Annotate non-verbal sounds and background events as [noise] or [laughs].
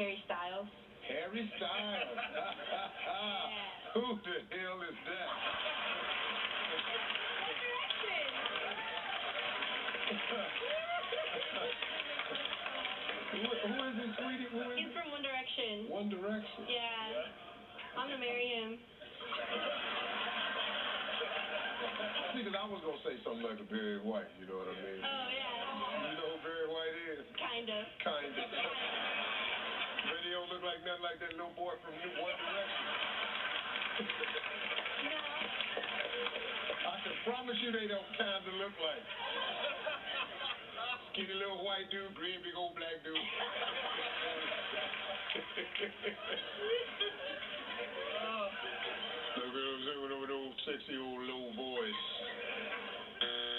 Harry Styles. Harry Styles. [laughs] Who the hell is that? who, who is it, sweetie? Who is He's from One Direction. One Direction. Yeah. I'm gonna marry him. See, 'cause I was gonna say something like a Barry White. You know what I mean? Don't look like nothing like that little boy from New One Direction. I can promise you they don't kind of look like. Skinny little white dude, green big old black dude. [laughs] Look at him, look at him, old sexy old